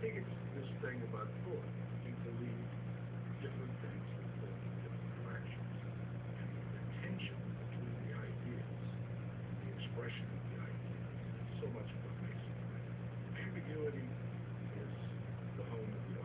think it's this thing about food.